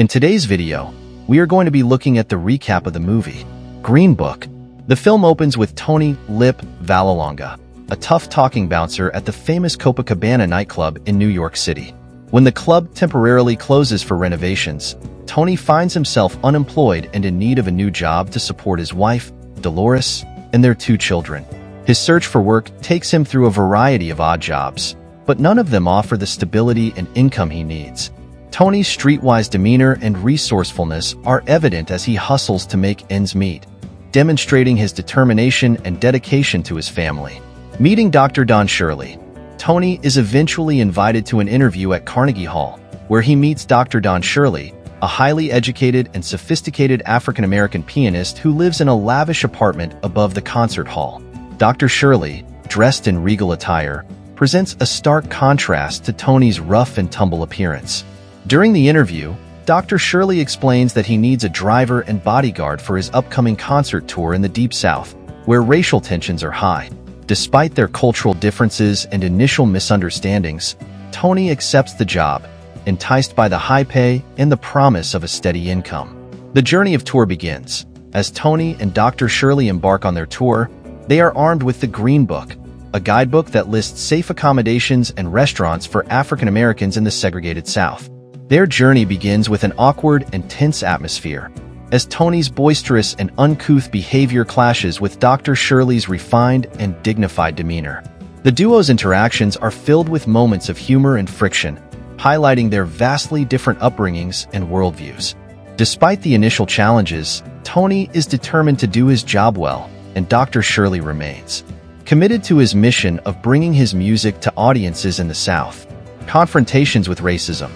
In today's video, we are going to be looking at the recap of the movie, Green Book. The film opens with Tony Lip Vallelonga, a tough-talking bouncer at the famous Copacabana nightclub in New York City. When the club temporarily closes for renovations, Tony finds himself unemployed and in need of a new job to support his wife, Dolores, and their two children. His search for work takes him through a variety of odd jobs, but none of them offer the stability and income he needs. Tony's streetwise demeanor and resourcefulness are evident as he hustles to make ends meet, demonstrating his determination and dedication to his family. Meeting Dr. Don Shirley, Tony is eventually invited to an interview at Carnegie Hall, where he meets Dr. Don Shirley, a highly educated and sophisticated African-American pianist who lives in a lavish apartment above the concert hall. Dr. Shirley, dressed in regal attire, presents a stark contrast to Tony's rough and tumble appearance. During the interview, Dr. Shirley explains that he needs a driver and bodyguard for his upcoming concert tour in the Deep South, where racial tensions are high. Despite their cultural differences and initial misunderstandings, Tony accepts the job, enticed by the high pay and the promise of a steady income. The journey of tour begins. As Tony and Dr. Shirley embark on their tour, they are armed with the Green Book, a guidebook that lists safe accommodations and restaurants for African Americans in the segregated South. Their journey begins with an awkward and tense atmosphere, as Tony's boisterous and uncouth behavior clashes with Dr. Shirley's refined and dignified demeanor. The duo's interactions are filled with moments of humor and friction, highlighting their vastly different upbringings and worldviews. Despite the initial challenges, Tony is determined to do his job well, and Dr. Shirley remains committed to his mission of bringing his music to audiences in the South. Confrontations with racism.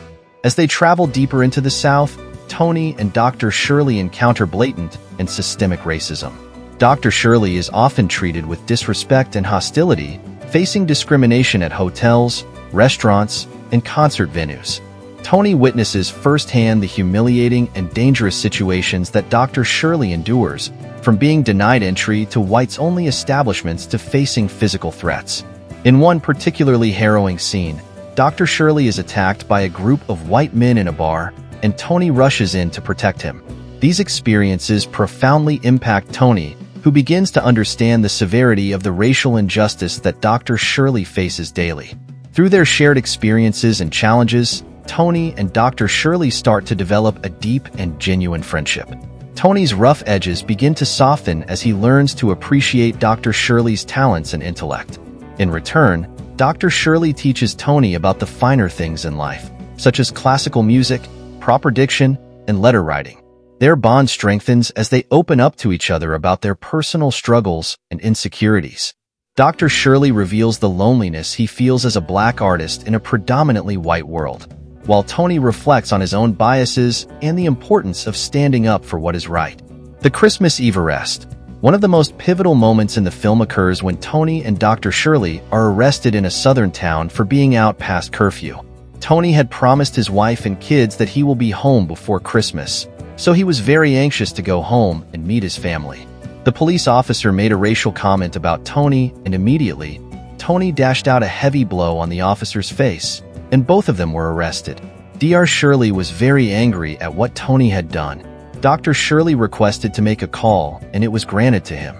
As they travel deeper into the South, Tony and Dr. Shirley encounter blatant and systemic racism. Dr. Shirley is often treated with disrespect and hostility, facing discrimination at hotels, restaurants, and concert venues. Tony witnesses firsthand the humiliating and dangerous situations that Dr. Shirley endures, from being denied entry to whites-only establishments to facing physical threats. In one particularly harrowing scene, Dr. Shirley is attacked by a group of white men in a bar, and Tony rushes in to protect him. These experiences profoundly impact Tony, who begins to understand the severity of the racial injustice that Dr. Shirley faces daily. Through their shared experiences and challenges, Tony and Dr. Shirley start to develop a deep and genuine friendship. Tony's rough edges begin to soften as he learns to appreciate Dr. Shirley's talents and intellect. In return, Dr. Shirley teaches Tony about the finer things in life, such as classical music, proper diction, and letter writing. Their bond strengthens as they open up to each other about their personal struggles and insecurities. Dr. Shirley reveals the loneliness he feels as a black artist in a predominantly white world while Tony reflects on his own biases and the importance of standing up for what is right. The Christmas Eve arrest. One of the most pivotal moments in the film occurs when Tony and Dr. Shirley are arrested in a southern town for being out past curfew. Tony had promised his wife and kids that he will be home before Christmas, so he was very anxious to go home and meet his family. The police officer made a racial comment about Tony, and immediately, Tony dashed out a heavy blow on the officer's face, and both of them were arrested. Dr. Shirley was very angry at what Tony had done. Dr. Shirley requested to make a call, and it was granted to him.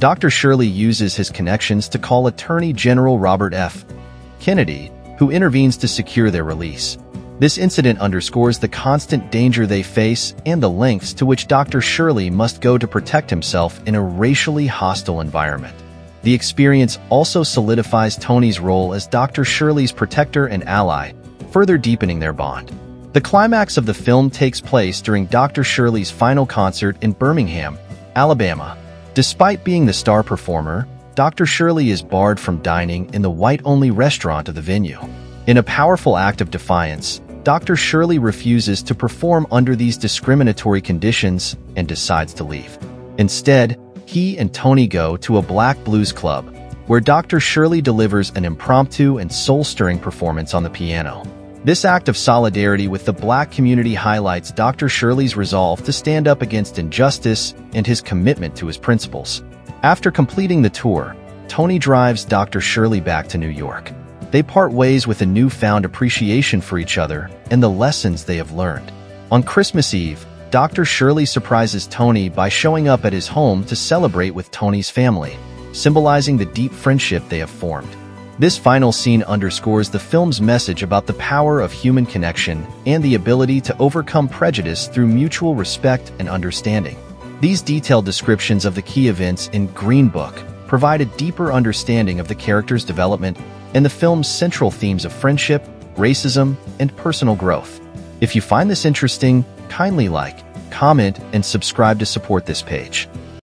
Dr. Shirley uses his connections to call Attorney General Robert F. Kennedy, who intervenes to secure their release. This incident underscores the constant danger they face and the lengths to which Dr. Shirley must go to protect himself in a racially hostile environment. The experience also solidifies Tony's role as Dr. Shirley's protector and ally, further deepening their bond. The climax of the film takes place during Dr. Shirley's final concert in Birmingham, Alabama. Despite being the star performer, Dr. Shirley is barred from dining in the white-only restaurant of the venue. In a powerful act of defiance, Dr. Shirley refuses to perform under these discriminatory conditions and decides to leave. Instead, he and Tony go to a black blues club, where Dr. Shirley delivers an impromptu and soul-stirring performance on the piano. This act of solidarity with the black community highlights Dr. Shirley's resolve to stand up against injustice and his commitment to his principles. After completing the tour, Tony drives Dr. Shirley back to New York. They part ways with a newfound appreciation for each other and the lessons they have learned. On Christmas Eve, Dr. Shirley surprises Tony by showing up at his home to celebrate with Tony's family, symbolizing the deep friendship they have formed. This final scene underscores the film's message about the power of human connection and the ability to overcome prejudice through mutual respect and understanding. These detailed descriptions of the key events in Green Book provide a deeper understanding of the character's development and the film's central themes of friendship, racism, and personal growth. If you find this interesting, kindly like, comment, and subscribe to support this page.